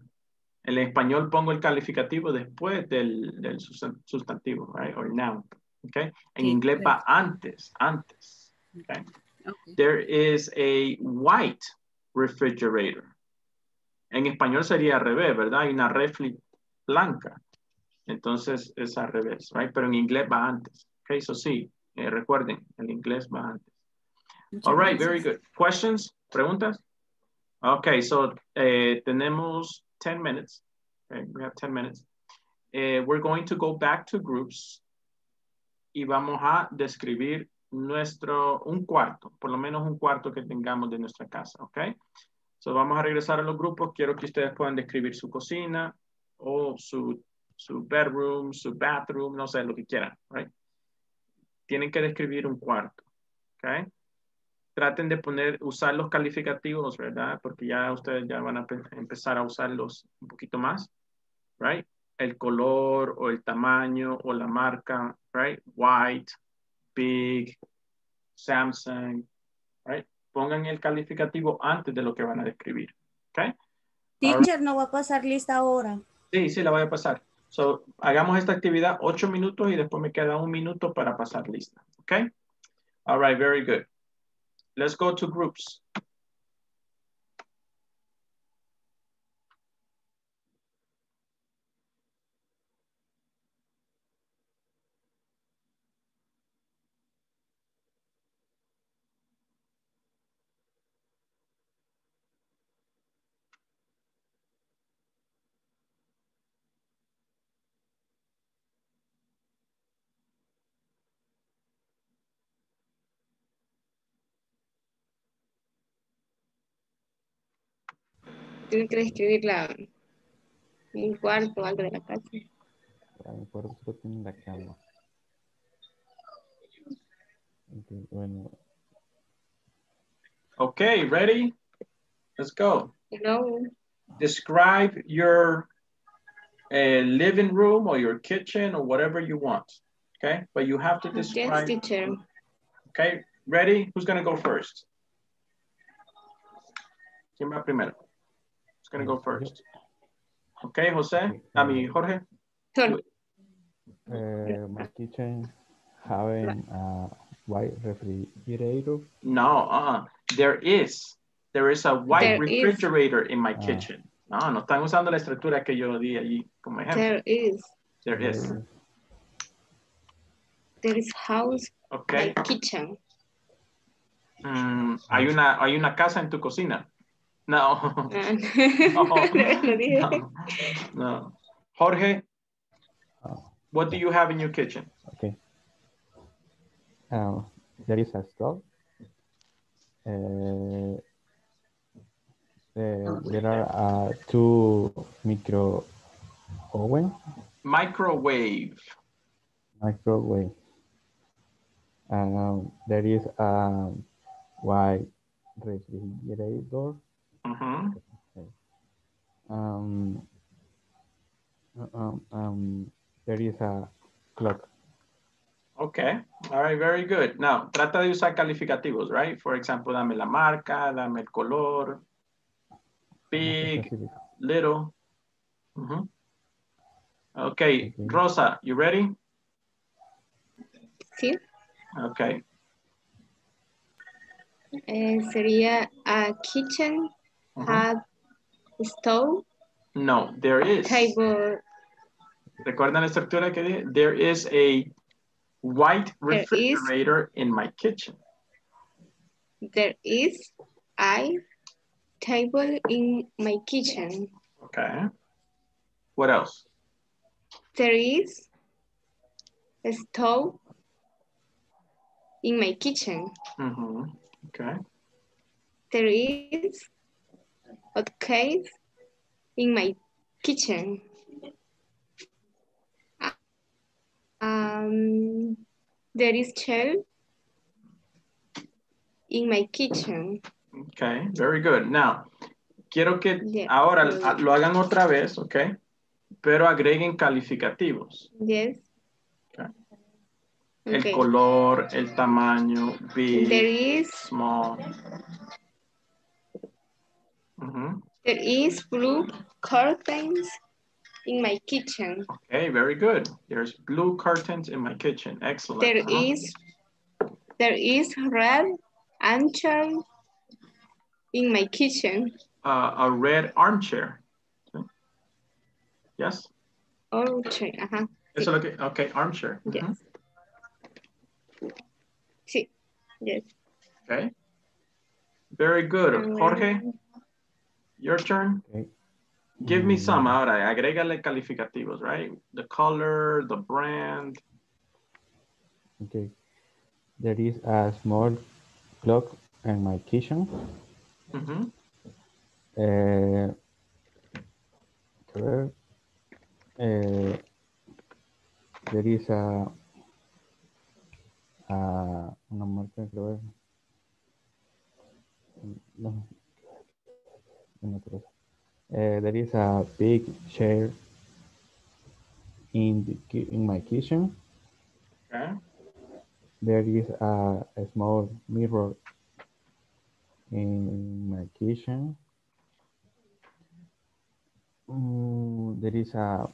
En el español pongo el calificativo después del, del sustan- sustantivo, right? Or noun, ¿ok? En Sí, inglés va antes, antes, ¿ok? Ok. There is a white refrigerator. En español sería al revés, ¿verdad? Hay una refri blanca. Entonces es al revés, right? Pero en inglés va antes. Ok, eso sí, eh, recuerden, el inglés va antes. Muchas All right, very good. Questions? ¿Preguntas? Okay, so eh, tenemos 10 minutes. Okay, we have 10 minutes. Eh, we're going to go back to groups y vamos a describir nuestro, un cuarto, por lo menos un cuarto que tengamos de nuestra casa, ¿ok? So vamos a regresar a los grupos. Quiero que ustedes puedan describir su cocina o su, su bedroom, su bathroom, no sé, lo que quieran, right? Tienen que describir un cuarto, ¿ok? Traten de poner, usar los calificativos, ¿verdad? Porque ya ustedes ya van a pe- empezar a usarlos un poquito más, right? El color o el tamaño o la marca, right? White, big, Samsung, right? Pongan el calificativo antes de lo que van a describir, ¿ok? Teacher, no va a pasar lista ahora. Sí, sí, la voy a pasar. So, hagamos esta actividad ocho minutos y después me queda un minuto para pasar lista. ¿Ok? All right, very good. Let's go to groups. Tengo que describirla un cuarto o algo de la casa. Mi cuarto solo tiene la cama. Ok, bueno, Okay, ready? Let's go. No. Describe your uh, living room or your kitchen or whatever you want. Okay, but you have to Yes, describe. teacher. Okay, ready? Who's gonna go first? ¿Quién va primero? Who's gonna go first? Okay, Jose. I mean, Jorge. uh, my kitchen having a white refrigerator. No, uh, there is. There is a white There is. refrigerator in my Ah. kitchen. No, no están usando la estructura que yo di allí como ejemplo. There is. There is. There is house, Okay. my kitchen. Mm, hay una hay una casa en tu cocina. No. Ah, *laughs* no. *laughs* Lo dije. no. No. Jorge, what do you have in your kitchen? Okay. Uh, there is a stove. Uh, uh, there are uh, two micro oven, Microwave. microwave. Um, there is a white refrigerator. Mhm. Um, um, um, there is a clock. Okay. All right, very good. Now, trata de usar calificativos, right? For example, dame la marca, dame el color, big, little. Mhm. Okay, Rosa, you ready? Sí. Okay. Eh, sería a kitchen, have stove, No, there is. table, ¿Recuerdan la estructura que dije? There is a white There is- refrigerator in my kitchen. there is a table in my kitchen. Okay. What else? There is a stove in my kitchen. Mhm. Okay. There is cave in my kitchen. Um, there is chair in my kitchen. Okay, very good. Now, quiero que ahora a- lo hagan otra vez, ok? Pero agreguen calificativos. Yes. El Okay. color, el tamaño, big, There is small. Mhm. there is blue curtains in my kitchen. Okay, very good. There's blue curtains in my kitchen. Excellent. There Uh-huh. is there is red armchair in my kitchen. Uh, a red armchair. Yes? Armchair, ajá. Eso es lo que, okay, armchair. Yes. Mhm. Sí. Yes. Okay. Very good. Um, Jorge, your turn. Okay. Give me some Mm. ahora, agrégale calificativos, right? The color, the brand. Okay. There is a small clock in my kitchen. Mhm. Uh, there, uh, there is a, a una marca creo no. Uh, there is a big chair in the, in my kitchen. Okay. There is a, a small mirror in my kitchen. Mm, there is a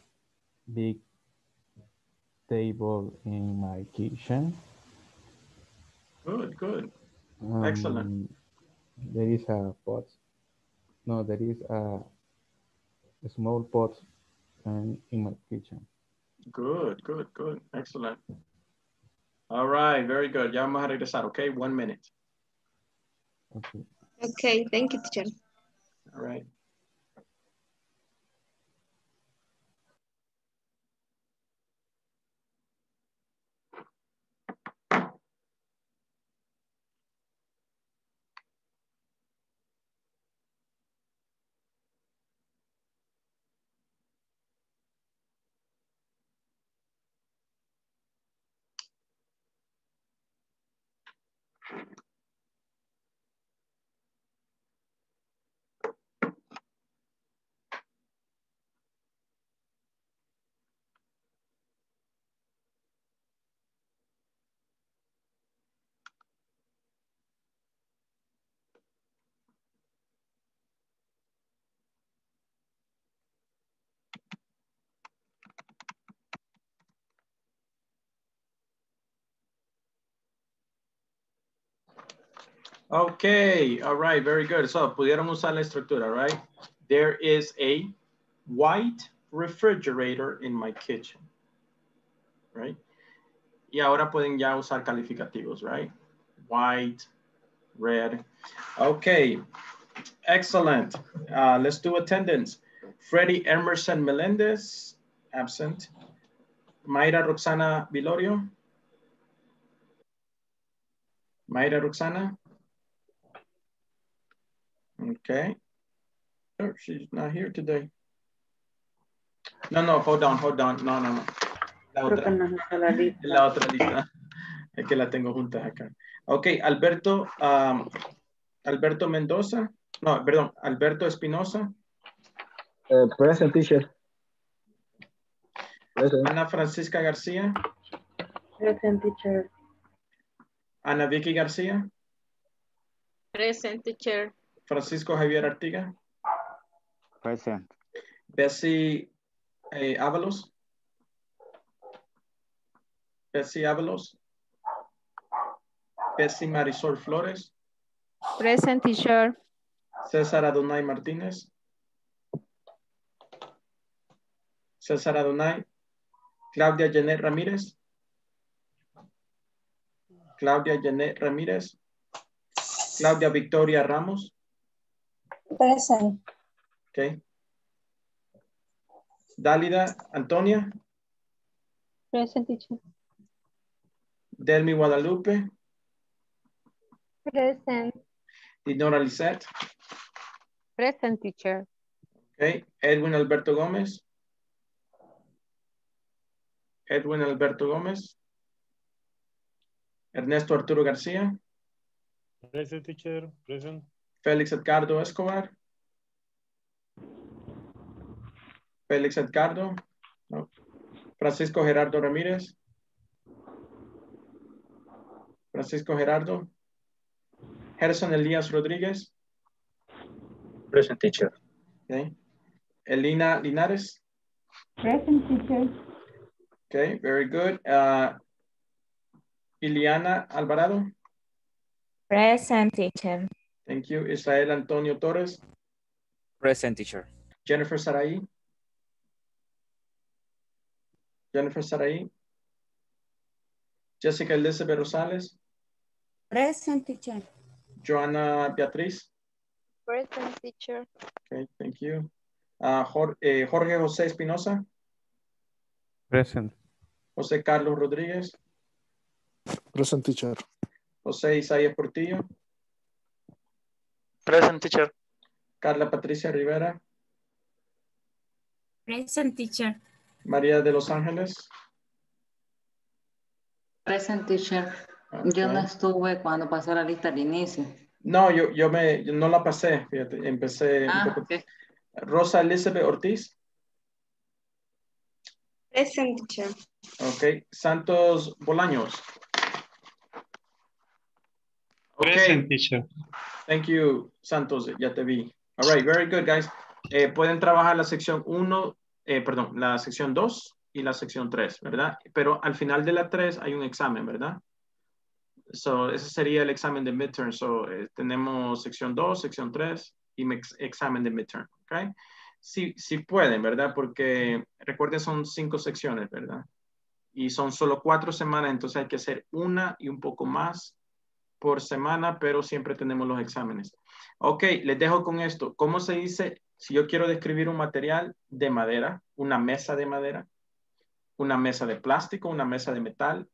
big table in my kitchen. Good, good. Excellent. Um, There is a pot. No, there is a, a small pot um, in my kitchen. Good, good, good. Excellent. All right, very good. Ya vamos a regresar, okay? One minute. Okay. Okay, thank you, teacher. All right. Okay, all right, very good. So, pudieron usar la estructura, right? There is a white refrigerator in my kitchen, right? Y ahora pueden ya usar calificativos, right? White, red. Okay, excellent. Uh, let's do attendance. Freddie Emerson Melendez, absent. Mayra Roxana Vilorio. Mayra Roxana. Okay. Oh, she's not here today. No, no, hold on, hold on. No, no, no. La otra. no está la lista. La otra lista. *laughs* Es que la tengo juntas acá. Ok, Alberto, um, Alberto Mendoza. No, perdón, Alberto Espinosa. Uh, present teacher. Present. Ana Francisca García. Present teacher. Ana Vicky García. Present teacher. Francisco Javier Artiga. Present. Bessie eh, Ábalos. Bessie Ábalos. Bessie Marisol Flores. Present teacher. César Adonai Martínez. César Adonai. Claudia Janet Ramírez. Claudia Janet Ramírez. Claudia Victoria Ramos. Present. Ok. Dálida Antonia. Present teacher. Delmi Guadalupe. Present. Dinora Lisette. Present teacher. Ok. Edwin Alberto Gómez. Edwin Alberto Gómez. Ernesto Arturo García. Present teacher, present. Félix Edgardo Escobar. Félix Edgardo. No. Francisco Gerardo Ramírez. Francisco Gerardo. Gerson Elías Rodríguez. Present teacher. Okay. Elina Linares. Present teacher. Okay, very good. Uh, Iliana Alvarado. Present teacher. Thank you. Israel Antonio Torres. Present teacher. Jennifer Sarai. Jennifer Sarai. Jessica Elizabeth Rosales. Present teacher. Joana Beatriz. Present teacher. Okay, thank you. Uh, Jor- eh, Jorge José Espinosa. Present. José Carlos Rodríguez. Present teacher. José Isaías Portillo. Present teacher. Carla Patricia Rivera. Present teacher. María de Los Ángeles. Present teacher. Yo no estuve cuando pasó la lista al inicio. No, yo, yo, me, yo no la pasé, fíjate, empecé Ah, un poco. ok. Rosa Elizabeth Ortiz. Present teacher. Ok. Santos Bolaños. Present teacher. Thank you, Santos, ya te vi. All right, very good, guys. Eh, pueden trabajar la sección 1, eh, perdón, la sección 2 y la sección 3, ¿verdad? Pero al final de la 3 hay un examen, ¿verdad? So, ese sería el examen de midterm. So, eh, tenemos sección 2, sección 3 y examen de midterm, ¿ok? Sí, sí pueden, ¿verdad? Porque recuerden, son cinco secciones, ¿verdad? Y son solo cuatro semanas, entonces hay que hacer una y un poco más por semana, pero siempre tenemos los exámenes. Ok, les dejo con esto. ¿Cómo se dice si yo quiero describir un material de madera, una mesa de madera, una mesa de plástico, una mesa de metal?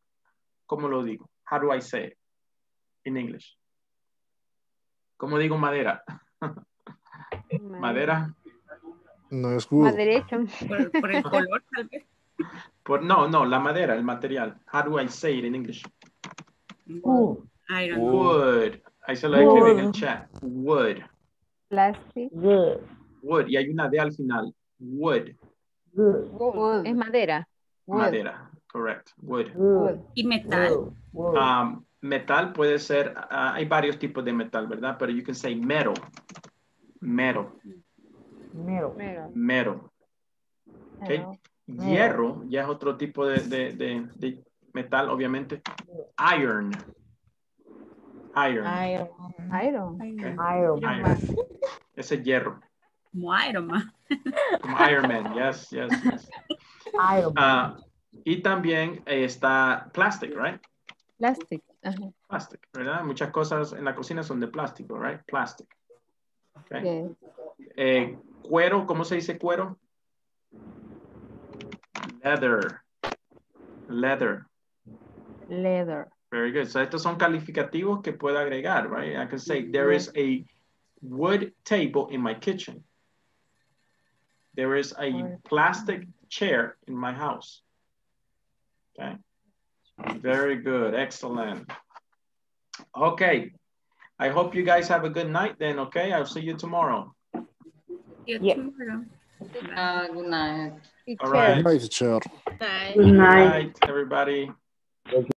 ¿Cómo lo digo? How do I say it in English? ¿Cómo digo madera? *laughs* madera. No es good. Por, por el color, tal vez. Por, no, no, la madera, el material. How do I say it in English? Don't know. Wood. Ahí se lo escribí en el chat. Wood. Plastic. Wood. Y hay una D al final. Wood. Es madera. Madera. Correct. Wood. Y metal. Um, metal puede ser, ah, hay varios tipos de metal, ¿verdad? Pero you can say metal. Metal. Metal. Okay. Hierro ya es otro tipo de, de- de- de metal, obviamente. Iron. Iron. Iron. Iron. Okay. Iron. Iron. Ese es hierro. Como Iron Man. Como Iron Man. Yes, yes, yes. Iron. Ah, y también eh, está plastic, right? Plastic. Ajá. Plastic, ¿verdad? Muchas cosas en la cocina son de plástico, right? Plastic. Okay. Eh, cuero, ¿cómo se dice cuero? Leather. Leather. Leather. Very good. So estos son calificativos que puedo agregar, right? I can say there is a wood table in my kitchen. There is a plastic chair in my house. Okay. Very good. Excellent. Okay. I hope you guys have a good night then, okay? I'll see you tomorrow. You Yeah. tomorrow. Uh, good night. All right. Nice chair. Bye. Good night. Good night, everybody.